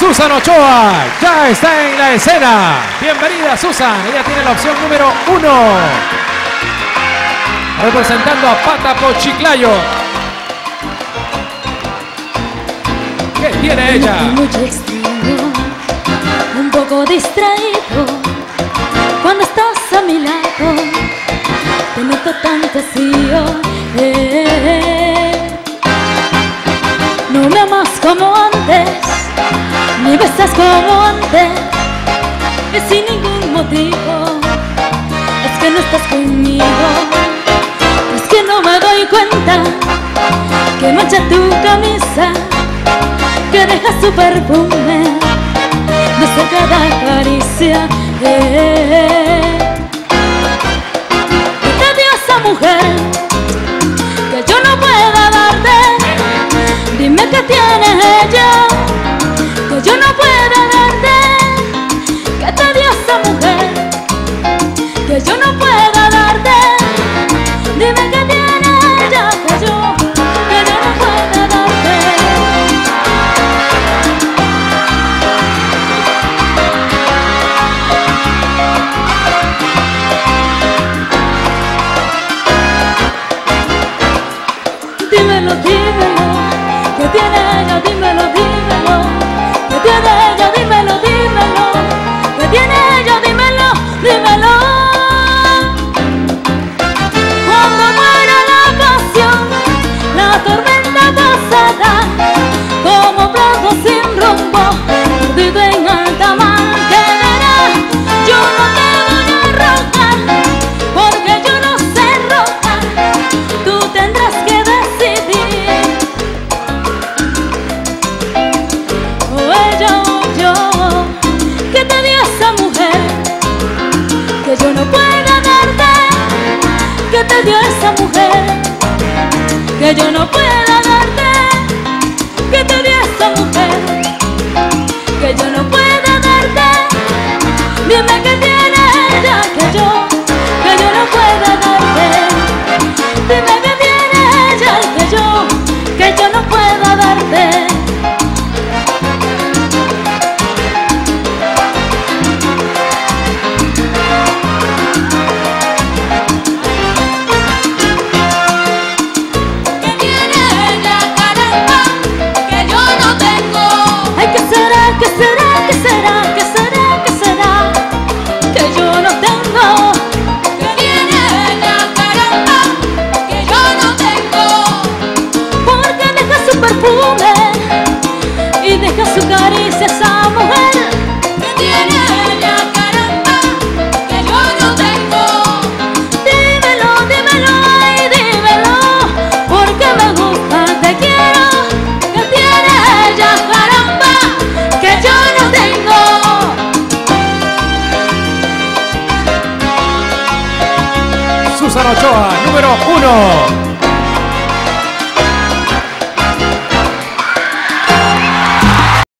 Susan Ochoa ya está en la escena. Bienvenida Susan, ella tiene la opción número uno. Representando a Patapo Chiclayo. ¿Qué tiene ella? Un poco distraído. Como antes, y sin ningún motivo. Es que no estás conmigo, es que no me doy cuenta que mancha tu camisa que deja su perfume desde cada caricia. Eh. ¿Qué te dio esa mujer que yo no pueda darte? Dime qué tiene ella que yo no pueda darte? Dime qué tiene ella que yo, que yo no pueda darte. Dímelo, dímelo, que tiene ella, dímelo, dímelo, que tiene que te dio esa mujer que yo no pueda Ochoa, número uno.